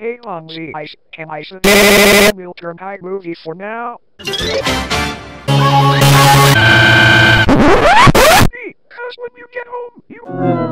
Hey Lonzy, I, can I suggest We'll turn high movie for now. Hey, Cause when you get home, you...